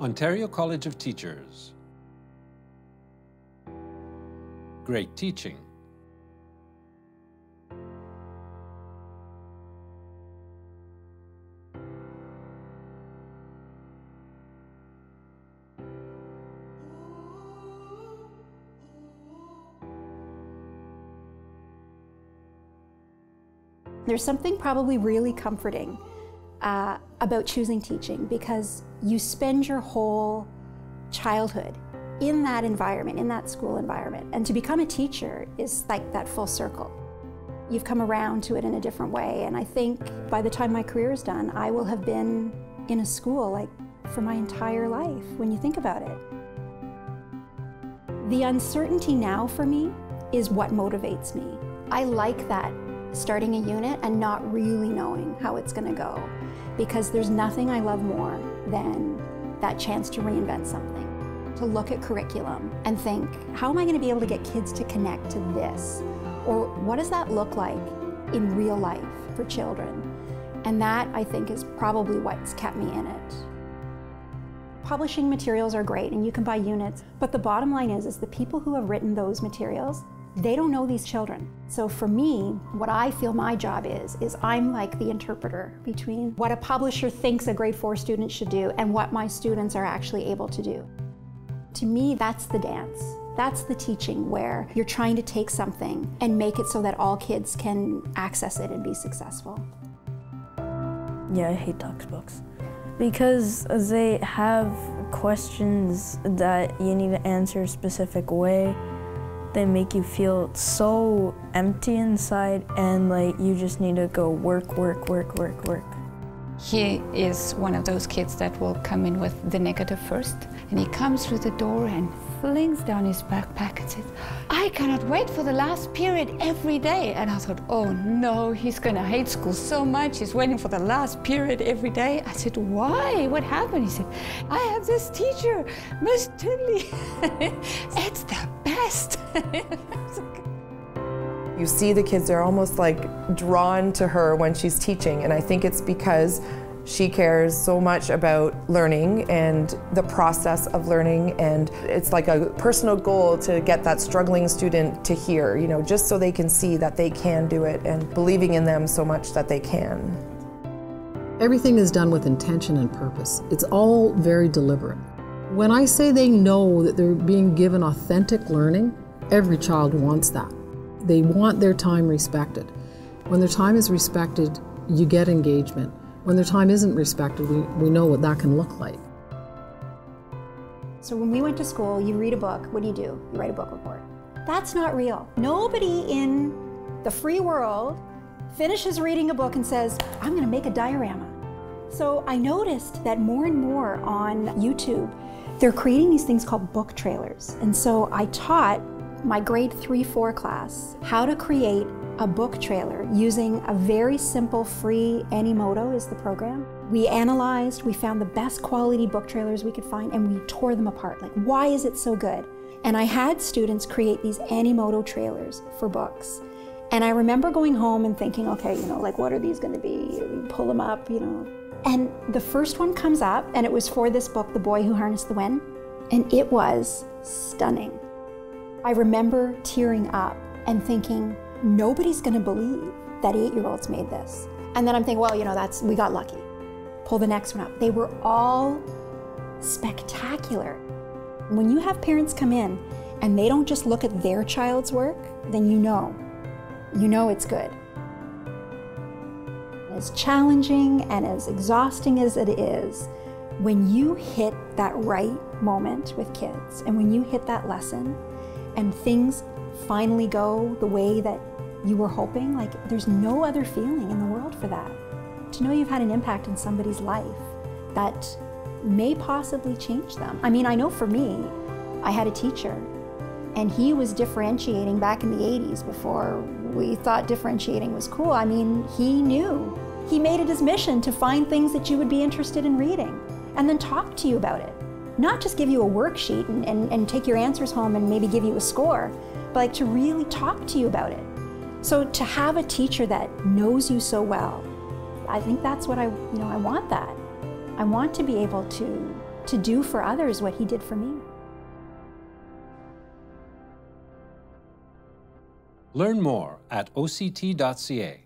Ontario College of Teachers. Great teaching. There's something probably really comforting uh, about choosing teaching because you spend your whole childhood in that environment, in that school environment. And to become a teacher is like that full circle. You've come around to it in a different way. And I think by the time my career is done, I will have been in a school like for my entire life when you think about it. The uncertainty now for me is what motivates me. I like that starting a unit and not really knowing how it's going to go because there's nothing I love more than that chance to reinvent something, to look at curriculum and think, how am I going to be able to get kids to connect to this? Or what does that look like in real life for children? And that, I think, is probably what's kept me in it. Publishing materials are great and you can buy units, but the bottom line is, is the people who have written those materials they don't know these children. So for me, what I feel my job is, is I'm like the interpreter between what a publisher thinks a grade four student should do and what my students are actually able to do. To me, that's the dance. That's the teaching where you're trying to take something and make it so that all kids can access it and be successful. Yeah, I hate textbooks because they have questions that you need to answer a specific way they make you feel so empty inside and like you just need to go work, work, work, work, work. He is one of those kids that will come in with the negative first, and he comes through the door and flings down his backpack and says, I cannot wait for the last period every day. And I thought, oh no, he's gonna hate school so much. He's waiting for the last period every day. I said, why? What happened? He said, I have this teacher, Miss Tinley. it's the best. You see the kids, they're almost like drawn to her when she's teaching, and I think it's because she cares so much about learning and the process of learning, and it's like a personal goal to get that struggling student to hear, you know, just so they can see that they can do it and believing in them so much that they can. Everything is done with intention and purpose. It's all very deliberate. When I say they know that they're being given authentic learning, every child wants that. They want their time respected. When their time is respected, you get engagement. When their time isn't respected, we, we know what that can look like. So when we went to school, you read a book. What do you do? You write a book report. That's not real. Nobody in the free world finishes reading a book and says, I'm going to make a diorama. So I noticed that more and more on YouTube, they're creating these things called book trailers. And so I taught my grade 3-4 class how to create a book trailer using a very simple free Animoto is the program. We analyzed, we found the best quality book trailers we could find and we tore them apart. Like, why is it so good? And I had students create these Animoto trailers for books. And I remember going home and thinking, okay, you know, like what are these gonna be? You pull them up, you know. And the first one comes up and it was for this book, The Boy Who Harnessed the Wind. And it was stunning. I remember tearing up and thinking, nobody's gonna believe that eight-year-olds made this. And then I'm thinking, well, you know, that's, we got lucky. Pull the next one up. They were all spectacular. When you have parents come in and they don't just look at their child's work, then you know, you know it's good. As challenging and as exhausting as it is, when you hit that right moment with kids and when you hit that lesson, and things finally go the way that you were hoping, like there's no other feeling in the world for that. To know you've had an impact in somebody's life that may possibly change them. I mean, I know for me, I had a teacher and he was differentiating back in the 80s before we thought differentiating was cool. I mean, he knew. He made it his mission to find things that you would be interested in reading and then talk to you about it not just give you a worksheet and, and, and take your answers home and maybe give you a score, but like to really talk to you about it. So to have a teacher that knows you so well, I think that's what I, you know, I want that. I want to be able to to do for others what he did for me. Learn more at oct.ca.